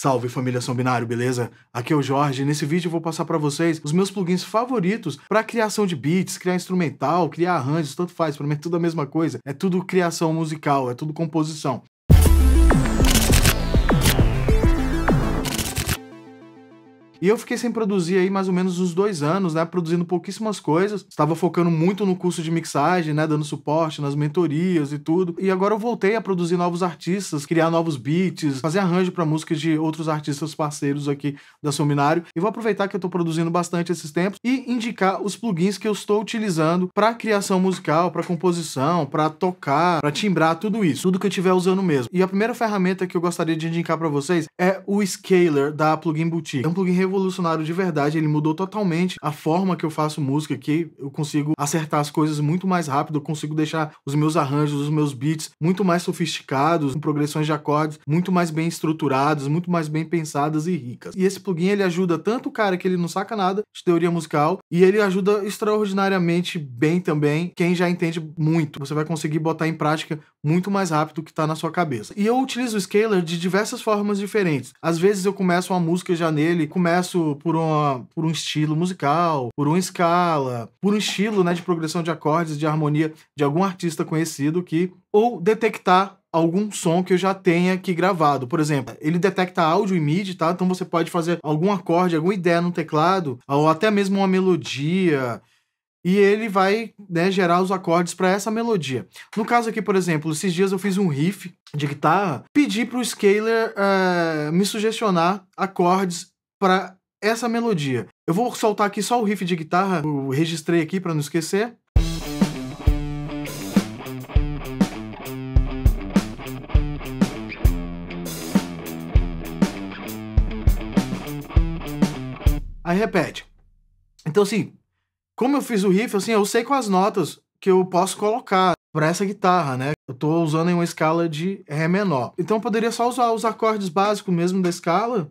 Salve família São Binário, beleza? Aqui é o Jorge e nesse vídeo eu vou passar para vocês os meus plugins favoritos para criação de beats, criar instrumental, criar arranjos, tanto faz, para mim é tudo a mesma coisa, é tudo criação musical, é tudo composição. E eu fiquei sem produzir aí mais ou menos uns dois anos, né? Produzindo pouquíssimas coisas. Estava focando muito no curso de mixagem, né? Dando suporte nas mentorias e tudo. E agora eu voltei a produzir novos artistas, criar novos beats, fazer arranjo para músicas de outros artistas parceiros aqui da Seminário. E vou aproveitar que eu tô produzindo bastante esses tempos e indicar os plugins que eu estou utilizando para criação musical, para composição, para tocar, para timbrar, tudo isso. Tudo que eu estiver usando mesmo. E a primeira ferramenta que eu gostaria de indicar para vocês é o Scaler da Plugin Boutique. É um plugin revolucionário de verdade, ele mudou totalmente a forma que eu faço música, que eu consigo acertar as coisas muito mais rápido, eu consigo deixar os meus arranjos, os meus beats muito mais sofisticados, com progressões de acordes muito mais bem estruturadas, muito mais bem pensadas e ricas. E esse plugin ele ajuda tanto o cara que ele não saca nada de teoria musical, e ele ajuda extraordinariamente bem também quem já entende muito. Você vai conseguir botar em prática muito mais rápido que está na sua cabeça. E eu utilizo o scaler de diversas formas diferentes. Às vezes eu começo uma música já nele, começo por, uma, por um estilo musical, por uma escala, por um estilo né, de progressão de acordes, de harmonia de algum artista conhecido que ou detectar algum som que eu já tenha aqui gravado. Por exemplo, ele detecta áudio e MIDI, tá? Então você pode fazer algum acorde, alguma ideia no teclado, ou até mesmo uma melodia, e ele vai né, gerar os acordes para essa melodia. No caso aqui, por exemplo, esses dias eu fiz um riff de guitarra, pedi para o scaler uh, me sugestionar acordes para essa melodia. Eu vou soltar aqui só o riff de guitarra, eu registrei aqui para não esquecer. Aí repete. Então, assim, como eu fiz o riff, assim, eu sei quais notas que eu posso colocar para essa guitarra, né? Eu tô usando em uma escala de Ré menor. Então eu poderia só usar os acordes básicos mesmo da escala.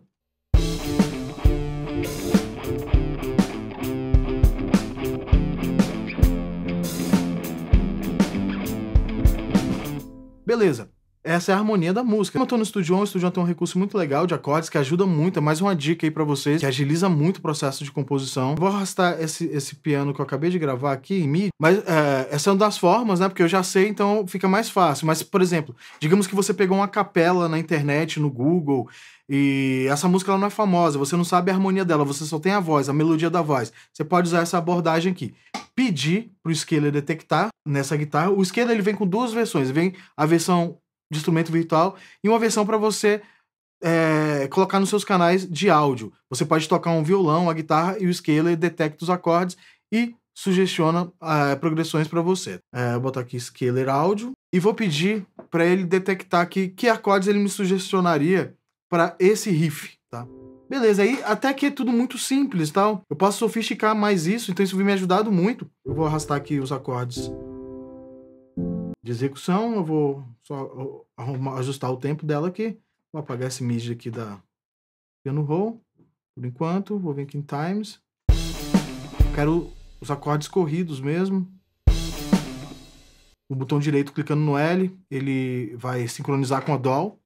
Beleza. Essa é a harmonia da música. Como eu tô no Studio One, o Studio One tem um recurso muito legal de acordes que ajuda muito. É mais uma dica aí para vocês, que agiliza muito o processo de composição. Vou arrastar esse, esse piano que eu acabei de gravar aqui em MIDI, mas é, essa é uma das formas, né? Porque eu já sei, então fica mais fácil. Mas, por exemplo, digamos que você pegou uma capela na internet, no Google, e essa música ela não é famosa, você não sabe a harmonia dela, você só tem a voz, a melodia da voz. Você pode usar essa abordagem aqui. Pedir pro scaler detectar nessa guitarra. O scaler ele vem com duas versões. Vem a versão de instrumento virtual e uma versão para você é, colocar nos seus canais de áudio. Você pode tocar um violão, a guitarra e o scaler detecta os acordes e sugestiona é, progressões para você. É, vou botar aqui scaler áudio e vou pedir para ele detectar que acordes ele me sugestionaria para esse riff, tá? Beleza, aí até que é tudo muito simples, tal. Eu posso sofisticar mais isso, então isso vem me ajudado muito. Eu vou arrastar aqui os acordes de execução. Eu vou só arrumar, ajustar o tempo dela aqui. Vou apagar esse MIDI aqui da piano roll. Por enquanto, vou vir aqui em times. Quero os acordes corridos mesmo. O botão direito clicando no L, ele vai sincronizar com a DAW.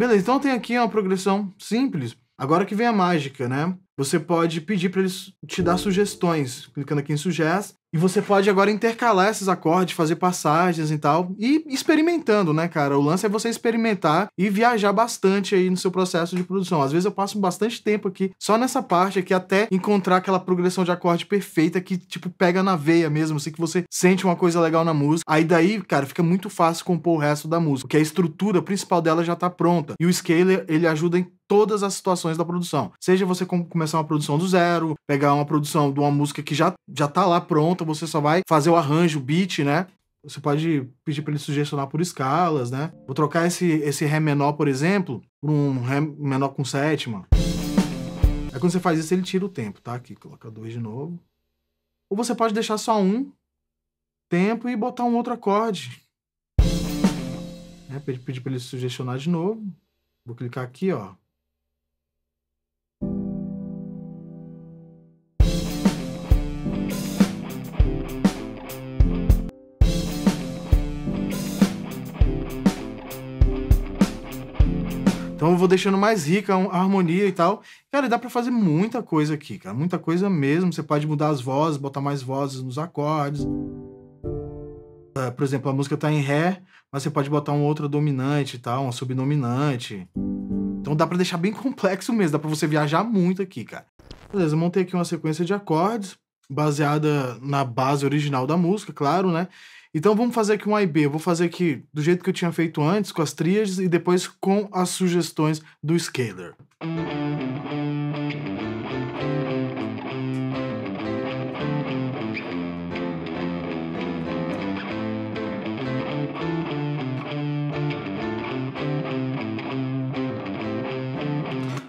Beleza, então tem aqui uma progressão simples. Agora que vem a mágica, né? Você pode pedir para eles te dar sugestões, clicando aqui em Suggest, e você pode agora intercalar esses acordes, fazer passagens e tal, e experimentando, né, cara? O lance é você experimentar e viajar bastante aí no seu processo de produção. Às vezes eu passo bastante tempo aqui só nessa parte aqui até encontrar aquela progressão de acorde perfeita que, tipo, pega na veia mesmo, assim, que você sente uma coisa legal na música. Aí daí, cara, fica muito fácil compor o resto da música, porque a estrutura principal dela já tá pronta. E o scaler, ele ajuda em todas as situações da produção. Seja você começar uma produção do zero, pegar uma produção de uma música que já, já tá lá pronta, você só vai fazer o arranjo, o beat, né? Você pode pedir para ele sugestionar por escalas, né? Vou trocar esse, esse Ré menor, por exemplo, por um Ré menor com sétima. Aí quando você faz isso, ele tira o tempo, tá? Aqui, coloca dois de novo. Ou você pode deixar só um tempo e botar um outro acorde. É, pedir para ele sugestionar de novo. Vou clicar aqui, ó. Então eu vou deixando mais rica a harmonia e tal. Cara, dá para fazer muita coisa aqui, cara. Muita coisa mesmo. Você pode mudar as vozes, botar mais vozes nos acordes. Uh, por exemplo, a música tá em Ré, mas você pode botar uma outra dominante e tal, uma subdominante. Então dá para deixar bem complexo mesmo, dá para você viajar muito aqui, cara. Beleza, eu montei aqui uma sequência de acordes, baseada na base original da música, claro, né? Então vamos fazer aqui um A e B. Eu vou fazer aqui do jeito que eu tinha feito antes, com as tríades, e depois com as sugestões do scaler.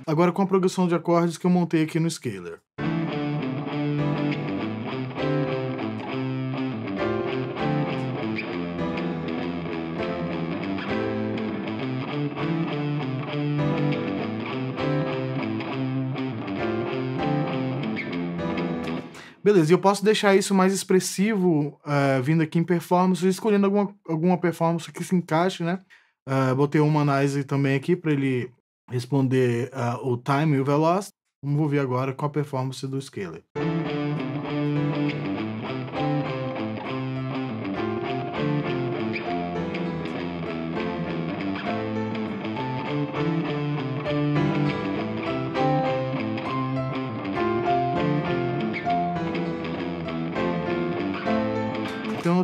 Agora com a progressão de acordes que eu montei aqui no scaler. Beleza, e eu posso deixar isso mais expressivo uh, vindo aqui em performance, escolhendo alguma, alguma performance que se encaixe, né? Uh, botei o Humanize também aqui para ele responder uh, o time e o velocity. Vamos ver agora com a performance do Scaler.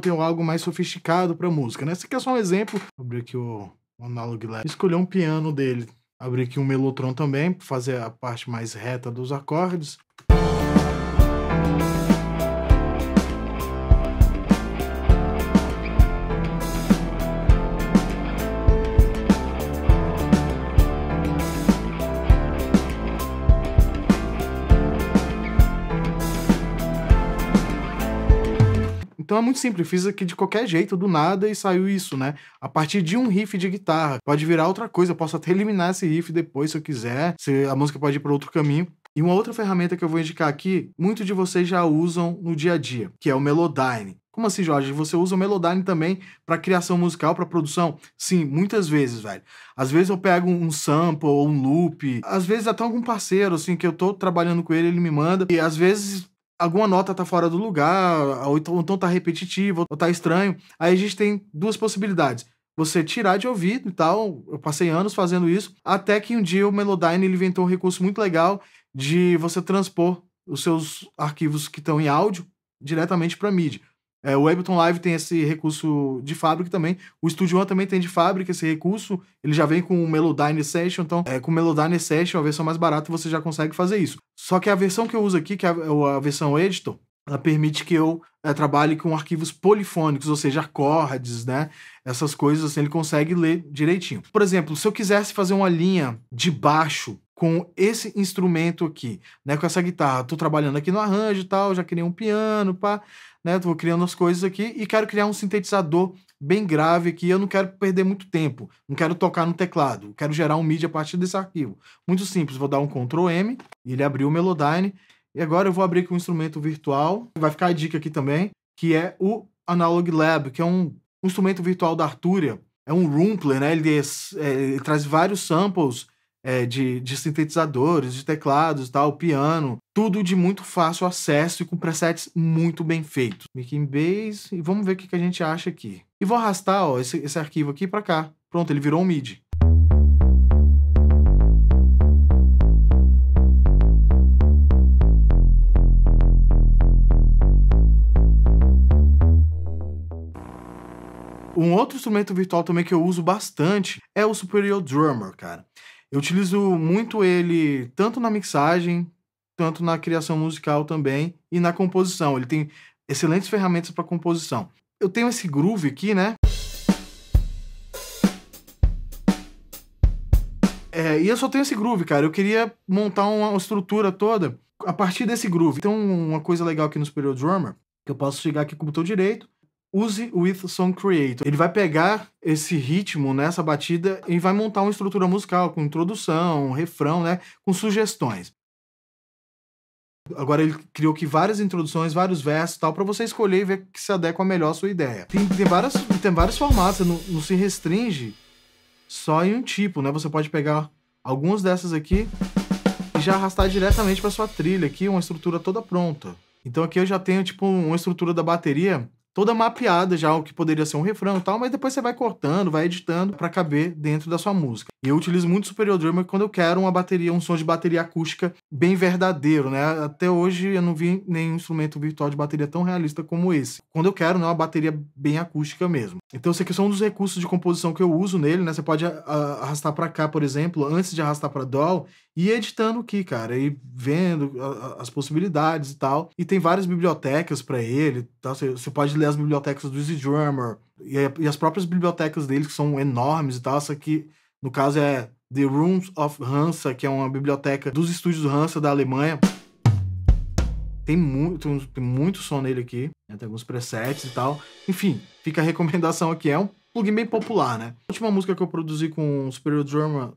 Tenho algo mais sofisticado para música, né? Esse aqui é só um exemplo. Vou abrir aqui o, Analog Lab. Escolher um piano dele. Abrir aqui um Melotron também, para fazer a parte mais reta dos acordes. É muito simples, fiz aqui de qualquer jeito, do nada, e saiu isso, né? A partir de um riff de guitarra. Pode virar outra coisa, eu posso até eliminar esse riff depois, se eu quiser. Se a música pode ir para outro caminho. E uma outra ferramenta que eu vou indicar aqui, muito de vocês já usam no dia a dia, que é o Melodyne. Como assim, Jorge? Você usa o Melodyne também para criação musical, para produção? Sim, muitas vezes, velho. Às vezes eu pego um sample ou um loop, às vezes até algum parceiro, assim, que eu tô trabalhando com ele, ele me manda, e às vezes alguma nota tá fora do lugar, ou então, então tá repetitivo, ou tá estranho. Aí a gente tem duas possibilidades. Você tirar de ouvido e tal. Eu passei anos fazendo isso, até que um dia o Melodyne ele inventou um recurso muito legal de você transpor os seus arquivos que estão em áudio diretamente para MIDI. É, o Ableton Live tem esse recurso de fábrica também. O Studio One também tem de fábrica esse recurso. Ele já vem com o Melodyne Session. Então, é, com o Melodyne Session, a versão mais barata, você já consegue fazer isso. Só que a versão que eu uso aqui, que é a, a versão Editor, ela permite que eu é, trabalhe com arquivos polifônicos, ou seja, acordes, né? Essas coisas assim, ele consegue ler direitinho. Por exemplo, se eu quisesse fazer uma linha de baixo com esse instrumento aqui, né? Com essa guitarra, tô trabalhando aqui no arranjo e tal, já criei um piano, pá né? Tô criando as coisas aqui e quero criar um sintetizador bem grave aqui. Eu não quero perder muito tempo, não quero tocar no teclado, quero gerar um MIDI a partir desse arquivo. Muito simples, vou dar um Ctrl M e ele abriu o Melodyne. E agora eu vou abrir aqui um instrumento virtual. Vai ficar a dica aqui também, que é o Analog Lab, que é um, um instrumento virtual da Arturia. É um Rumpler, né? Ele, é, ele traz vários samples é, de, de, sintetizadores, de teclados, tal, piano, tudo de muito fácil acesso e com presets muito bem feitos. Making Base, e vamos ver o que, que a gente acha aqui. E vou arrastar ó, esse, esse arquivo aqui para cá. Pronto, ele virou um MIDI. Um outro instrumento virtual também que eu uso bastante é o Superior Drummer, cara. Eu utilizo muito ele tanto na mixagem, tanto na criação musical também e na composição. Ele tem excelentes ferramentas para composição. Eu tenho esse groove aqui, né? É, e eu só tenho esse groove, cara. Eu queria montar uma estrutura toda a partir desse groove. Então, uma coisa legal aqui no Superior Drummer, que eu posso chegar aqui com o botão direito, use with Song Creator. Ele vai pegar esse ritmo nessa batida e vai montar uma estrutura musical com introdução, refrão, né, com sugestões. Agora ele criou aqui várias introduções, vários versos tal, para você escolher e ver que se adequa melhor à sua ideia. Tem, tem, várias, tem vários formatos, não, não se restringe só em um tipo, né? Você pode pegar algumas dessas aqui e já arrastar diretamente para sua trilha aqui, uma estrutura toda pronta. Então aqui eu já tenho tipo uma estrutura da bateria toda mapeada já o que poderia ser um refrão e tal, mas depois você vai cortando, vai editando para caber dentro da sua música. E eu utilizo muito Superior Drummer quando eu quero uma bateria, um som de bateria acústica bem verdadeiro, né? Até hoje eu não vi nenhum instrumento virtual de bateria tão realista como esse. Quando eu quero, né, uma bateria bem acústica mesmo. Então esse aqui são um dos recursos de composição que eu uso nele, né? Você pode arrastar para cá, por exemplo, antes de arrastar para DAW e editando aqui, cara, e vendo as possibilidades e tal. E tem várias bibliotecas para ele, tá? Você pode ler as bibliotecas do Easy Drummer e, as próprias bibliotecas dele que são enormes e tal. Essa aqui, no caso, é The Rooms of Hansa, que é uma biblioteca dos estúdios Hansa da Alemanha. Tem muito, tem muito som nele aqui, né? tem alguns presets e tal. Enfim, fica a recomendação aqui. É um plugin bem popular, né? A última música que eu produzi com o Superior Drummer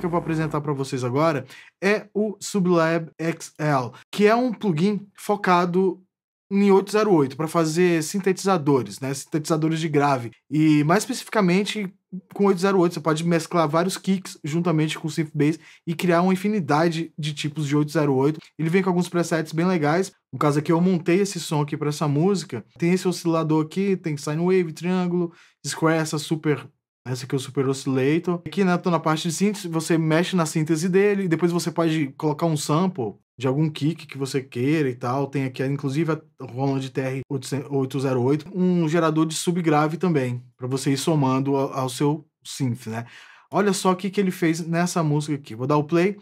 que eu vou apresentar para vocês agora é o Sublab XL, que é um plugin focado em 808 para fazer sintetizadores, né? Sintetizadores de grave. E mais especificamente com 808 você pode mesclar vários kicks juntamente com o synth bass e criar uma infinidade de tipos de 808. Ele vem com alguns presets bem legais. No caso aqui eu montei esse som aqui para essa música. Tem esse oscilador aqui, tem sine wave, triângulo, square, essa super essa aqui é o Super Oscillator. Aqui né, na parte de síntese, você mexe na síntese dele, e depois você pode colocar um sample de algum kick que você queira e tal. Tem aqui, inclusive, a Roland TR-808, um gerador de subgrave também, para você ir somando ao, ao, seu synth, né? Olha só o que, que ele fez nessa música aqui. Vou dar o play.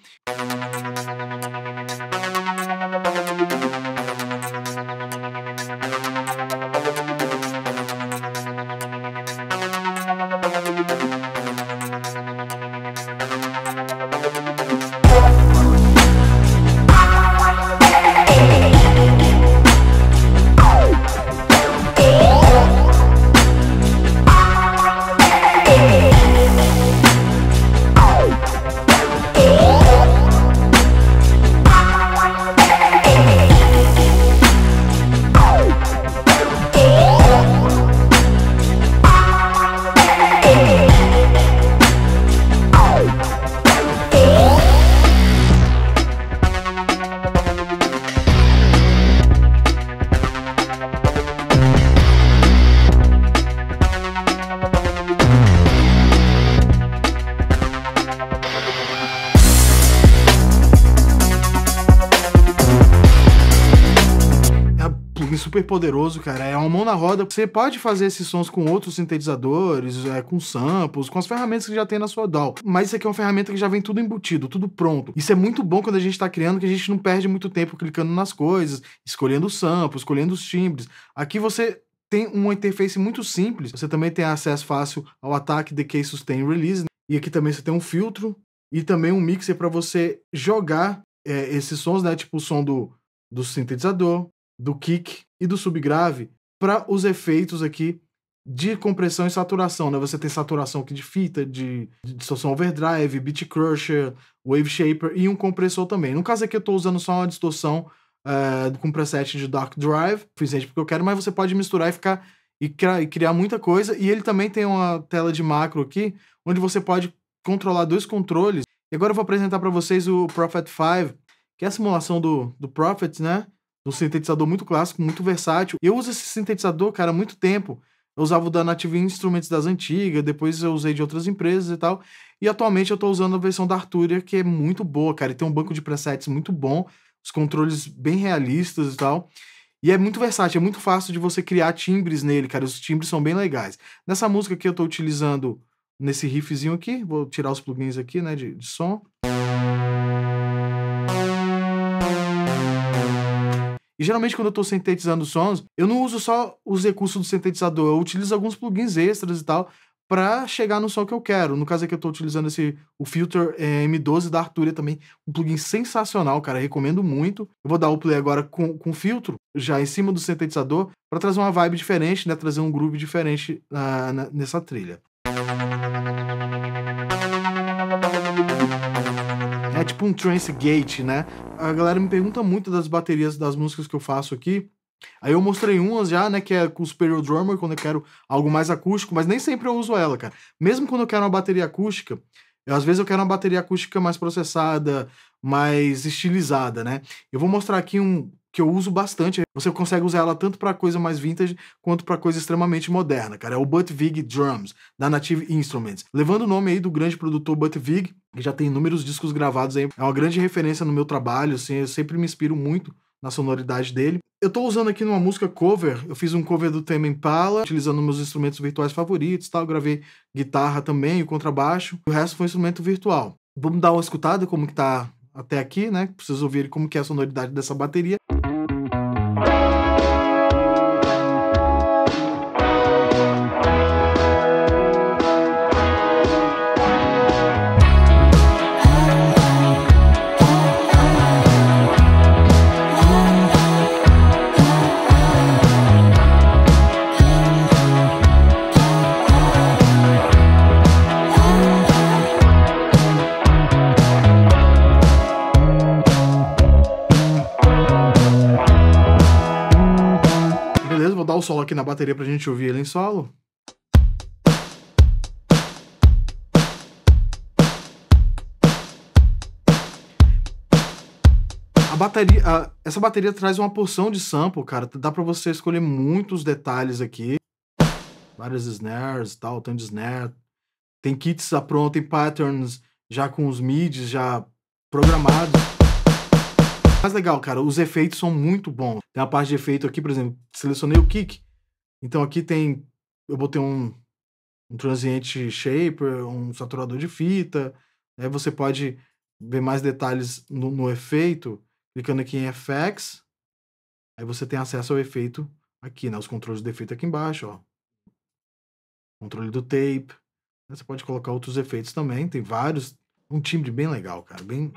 Super poderoso, cara. É uma mão na roda. Você pode fazer esses sons com outros sintetizadores, é, com samples, com as ferramentas que já tem na sua DAW. Mas isso aqui é uma ferramenta que já vem tudo embutido, tudo pronto. Isso é muito bom quando a gente tá criando, que a gente não perde muito tempo clicando nas coisas, escolhendo o escolhendo os timbres. Aqui você tem uma interface muito simples. Você também tem acesso fácil ao ataque, decay, sustain, release. Né? E aqui também você tem um filtro e também um mixer para você jogar é, esses sons, né? Tipo o som do, do sintetizador, do kick e do subgrave para os efeitos aqui de compressão e saturação, né? Você tem saturação aqui de fita, de, de distorção overdrive, beat crusher, wave shaper e um compressor também. No caso aqui eu estou usando só uma distorção uh, com preset de dark drive, suficiente porque eu quero, mas você pode misturar e ficar e criar, e criar muita coisa. E ele também tem uma tela de macro aqui, onde você pode controlar dois controles. E agora eu vou apresentar para vocês o Prophet 5, que é a simulação do, do Prophet, né? Um sintetizador muito clássico, muito versátil. Eu uso esse sintetizador, cara, há muito tempo. Eu usava o da Native Instruments das antigas, depois eu usei de outras empresas e tal. E atualmente eu estou usando a versão da Arturia, que é muito boa, cara. E tem um banco de presets muito bom, os controles bem realistas e tal. E é muito versátil, é muito fácil de você criar timbres nele, cara. Os timbres são bem legais. Nessa música aqui eu estou utilizando nesse riffzinho aqui, vou tirar os plugins aqui, né, de, de som. E geralmente quando eu estou sintetizando sons, eu não uso só os recursos do sintetizador, eu utilizo alguns plugins extras e tal para chegar no som que eu quero. No caso aqui eu tô utilizando esse o filter é, M12 da Arturia também, um plugin sensacional, cara, recomendo muito. Eu vou dar o play agora com, com filtro, já em cima do sintetizador, para trazer uma vibe diferente, né, trazer um groove diferente uh, na, nessa trilha. Tipo um trance gate, né? A galera me pergunta muito das baterias das músicas que eu faço aqui. Aí eu mostrei umas já, né, que é com o Superior Drummer, quando eu quero algo mais acústico, mas nem sempre eu uso ela, cara. Mesmo quando eu quero uma bateria acústica, eu, às vezes eu quero uma bateria acústica mais processada, mais estilizada, né? Eu vou mostrar aqui um que eu uso bastante. Você consegue usar ela tanto para coisa mais vintage quanto para coisa extremamente moderna, cara. É o Butt Vig Drums, da Native Instruments. Levando o nome aí do grande produtor Butt Vig, que já tem inúmeros discos gravados aí. É uma grande referência no meu trabalho, assim, eu sempre me inspiro muito na sonoridade dele. Eu tô usando aqui numa música cover, eu fiz um cover do Tame Impala, utilizando meus instrumentos virtuais favoritos, tal, gravei guitarra também, o contrabaixo, o resto foi instrumento virtual. Vamos dar uma escutada como que tá até aqui, né? Preciso ouvir como que é a sonoridade dessa bateria. Solo aqui na bateria pra gente ouvir ele em solo. A bateria, a, essa bateria traz uma porção de sample, cara. Dá para você escolher muitos detalhes aqui. Várias snares e tal, tanto de snare. Tem kits à pronta, tem patterns já com os midis já programados. Mais legal, cara, os efeitos são muito bons. Tem uma parte de efeito aqui, por exemplo, selecionei o kick. Então aqui tem. Eu botei um, um transiente shaper, um saturador de fita. Aí você pode ver mais detalhes no, no efeito, clicando aqui em FX. Aí você tem acesso ao efeito aqui, né? Os controles do efeito aqui embaixo, ó. Controle do tape. Você pode colocar outros efeitos também. Tem vários. Um timbre bem legal, cara. Bem.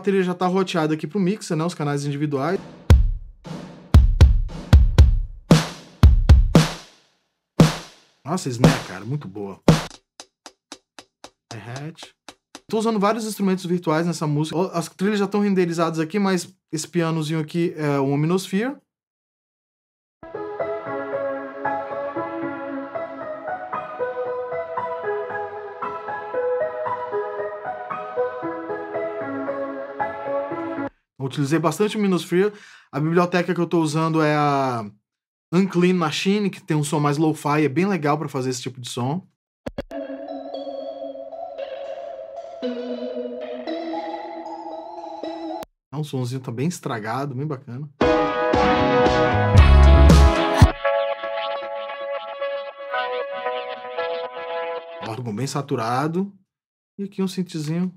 Bateria já está roteada aqui para o mixer, né, os canais individuais. Nossa, snare, cara, muito boa. Hi-hat. Tô usando vários instrumentos virtuais nessa música. As trilhas já estão renderizadas aqui, mas esse pianozinho aqui é o Ominosphere. Utilizei bastante o Minosphere. A biblioteca que eu estou usando é a Unclean Machine, que tem um som mais lo-fi, é bem legal para fazer esse tipo de som. É um somzinho tá bem estragado, bem bacana. Órgão bem saturado. E aqui um synthzinho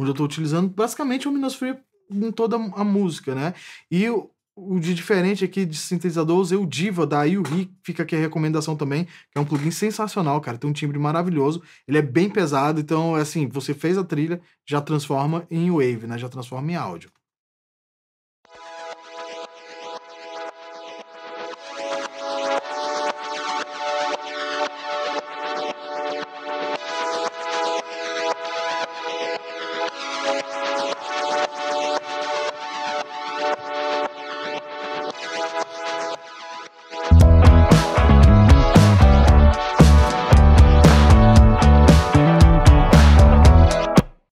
onde eu estou utilizando basicamente o Minosphere em toda a música, né? E o, o de diferente aqui de sintetizador, eu usei o Diva da Yuri, fica aqui a recomendação também, que é um plugin sensacional, cara, tem um timbre maravilhoso, ele é bem pesado, então, assim, você fez a trilha, já transforma em wave, né? Já transforma em áudio.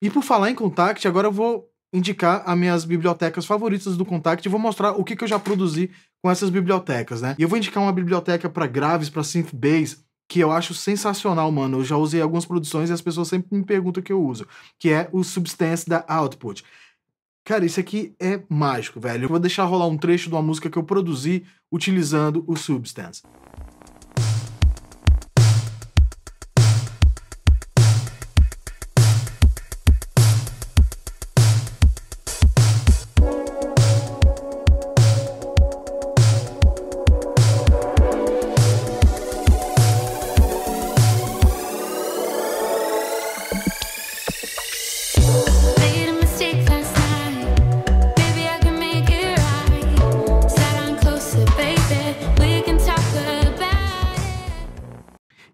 E por falar em Contact, agora eu vou indicar as minhas bibliotecas favoritas do Contact e vou mostrar o que, que eu já produzi com essas bibliotecas, né? E eu vou indicar uma biblioteca para graves, para synth bass, que eu acho sensacional, mano. Eu já usei algumas produções e as pessoas sempre me perguntam o que eu uso, que é o Substance da Output. Cara, isso aqui é mágico, velho. Eu vou deixar rolar um trecho de uma música que eu produzi utilizando o Substance.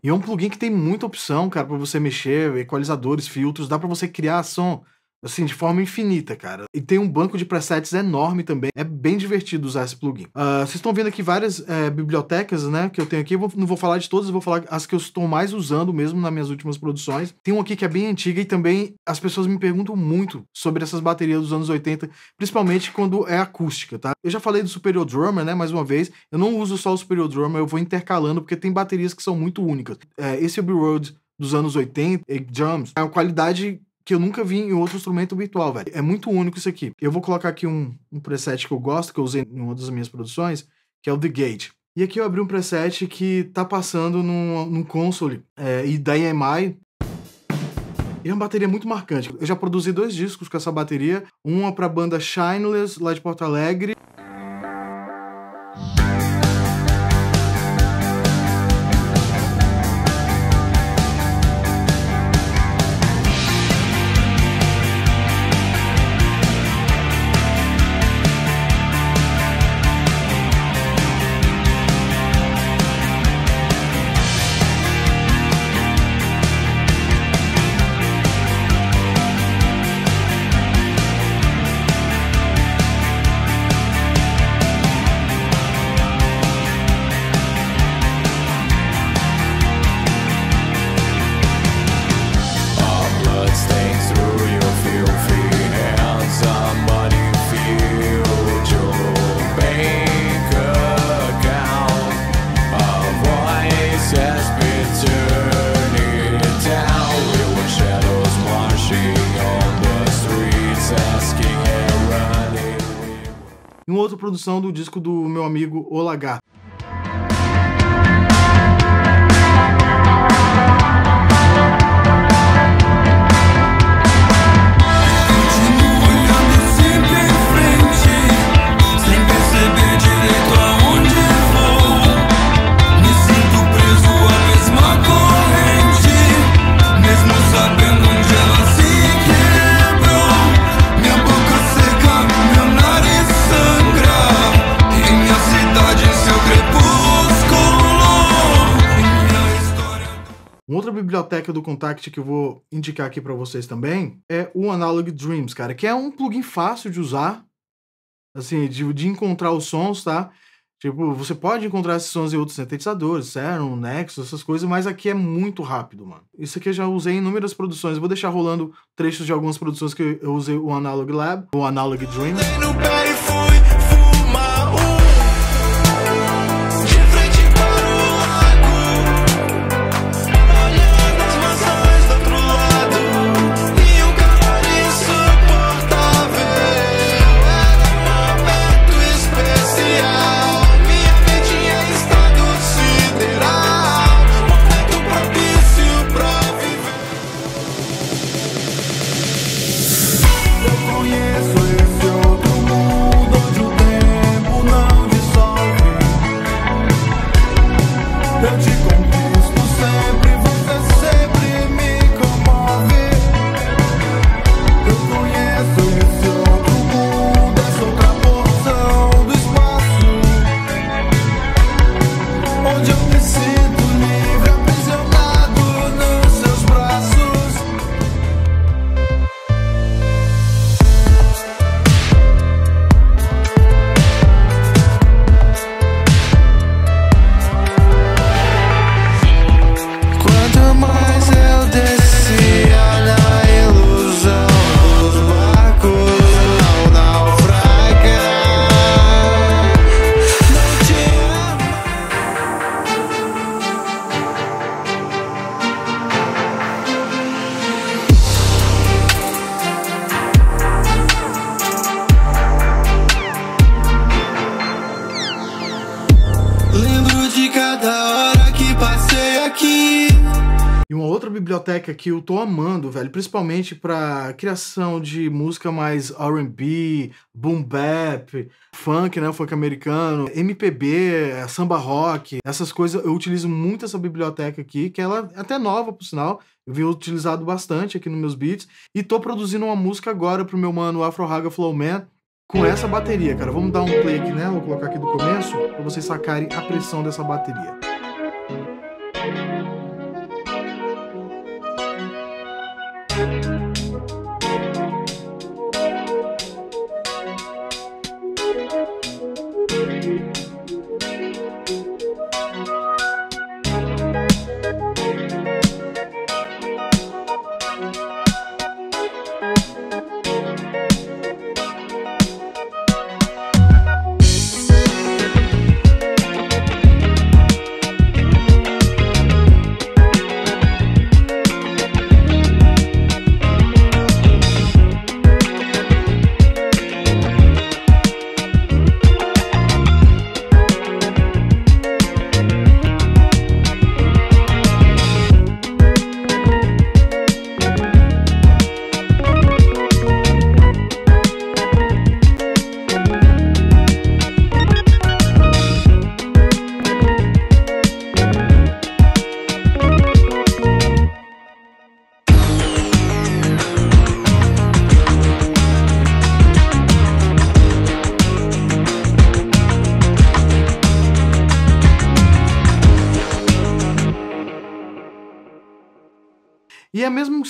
E é um plugin que tem muita opção, cara, para você mexer, equalizadores, filtros, dá para você criar som assim, de forma infinita, cara. E tem um banco de presets enorme também. É bem divertido usar esse plugin. Uh, vocês estão vendo aqui várias é, bibliotecas, né, que eu tenho aqui. Eu vou, não vou falar de todas, vou falar as que eu estou mais usando mesmo nas minhas últimas produções. Tem um aqui que é bem antiga e também as pessoas me perguntam muito sobre essas baterias dos anos 80, principalmente quando é acústica, tá? Eu já falei do Superior Drummer, né, mais uma vez. Eu não uso só o Superior Drummer, eu vou intercalando porque tem baterias que são muito únicas. É, esse Abbey Road dos anos 80, Drums, é uma qualidade que eu nunca vi em outro instrumento virtual, velho. É muito único isso aqui. Eu vou colocar aqui um, um preset que eu gosto, que eu usei em uma das minhas produções, que é o The Gate. E aqui eu abri um preset que tá passando num, num console é, e da EMI. E é uma bateria muito marcante. Eu já produzi dois discos com essa bateria. Uma pra banda Shineless, lá de Porto Alegre. E uma outra produção do disco do meu amigo O Lagarto. Uma outra biblioteca do Contact que eu vou indicar aqui para vocês também é o Analog Dreams, cara, que é um plugin fácil de usar, assim, de, de encontrar os sons, tá? Tipo, você pode encontrar esses sons em outros sintetizadores, Serum, Nexus, essas coisas, mas aqui é muito rápido, mano. Isso aqui eu já usei em inúmeras produções. Eu vou deixar rolando trechos de algumas produções que eu usei o Analog Lab, o Analog Dreams. Biblioteca que eu tô amando, velho, principalmente para criação de música mais R&B, boom bap, funk, né, funk americano, MPB, samba rock, essas coisas, eu utilizo muito essa biblioteca aqui, que ela é até nova, por sinal, eu venho utilizado bastante aqui nos meus beats, e tô produzindo uma música agora pro meu mano Afro Raga Flowman, com essa bateria, cara. Vamos dar um play aqui nela, vou colocar aqui do começo, para vocês sacarem a pressão dessa bateria.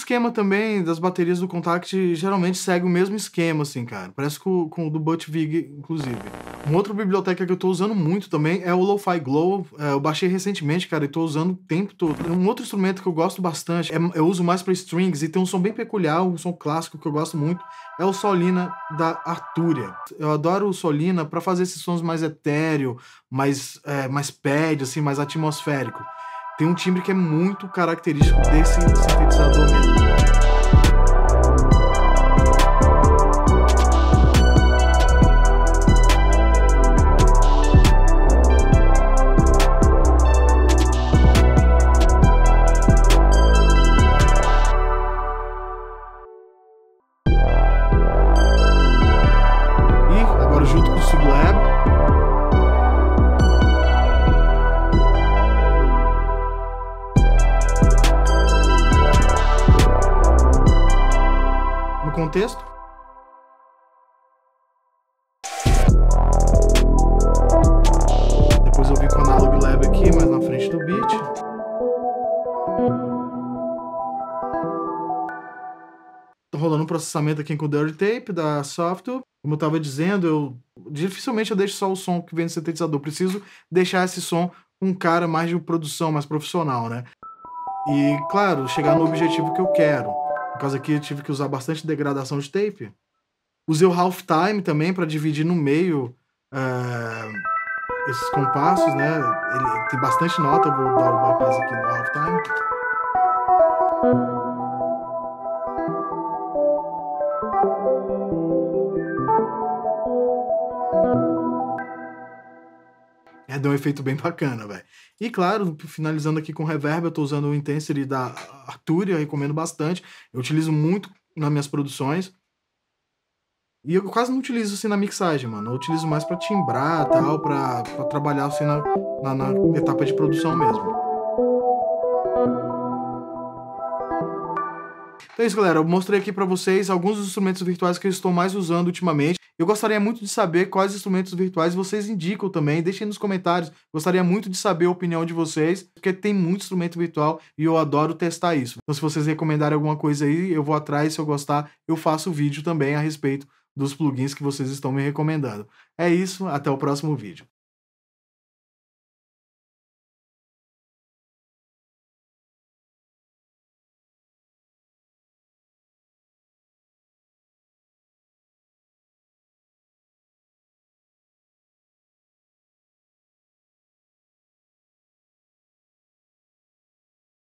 Esquema também das baterias do Contact, geralmente segue o mesmo esquema, assim, cara. Parece com, com o do Butch Vig, inclusive. Uma outra biblioteca que eu tô usando muito também é o Lo-Fi Glow. É, eu baixei recentemente, cara, e tô usando o tempo todo. Um outro instrumento que eu gosto bastante, é, eu uso mais para strings e tem um som bem peculiar, um som clássico que eu gosto muito, é o Solina da Arturia. Eu adoro o Solina para fazer esses sons mais etéreo, mais, é, mais pad, assim, mais atmosférico tem um timbre que é muito característico desse sintetizador mesmo. Aqui, mais na frente do beat. Rolando um processamento aqui com o Dirty Tape da Software. Como eu estava dizendo, eu dificilmente eu deixo só o som que vem do sintetizador. Preciso deixar esse som com um cara mais de produção, mais profissional, né? E, claro, chegar no objetivo que eu quero. No caso aqui eu tive que usar bastante degradação de tape. Usei o half time também para dividir no meio uh, esses compassos, né? Ele tem bastante nota, vou dar o bypass aqui no half time. É, deu um efeito bem bacana, velho. E claro, finalizando aqui com reverb, eu tô usando o Intensity da Arturia, recomendo bastante. Eu utilizo muito nas minhas produções. E eu quase não utilizo assim na mixagem, mano. Eu utilizo mais para timbrar tal, pra, pra trabalhar assim na, na, na etapa de produção mesmo. Então é isso, galera. Eu mostrei aqui para vocês alguns dos instrumentos virtuais que eu estou mais usando ultimamente. Eu gostaria muito de saber quais instrumentos virtuais vocês indicam também. Deixem nos comentários. Gostaria muito de saber a opinião de vocês, porque tem muito instrumento virtual e eu adoro testar isso. Então, se vocês recomendarem alguma coisa aí, eu vou atrás. Se eu gostar, eu faço vídeo também a respeito dos plugins que vocês estão me recomendando. É isso, até o próximo vídeo.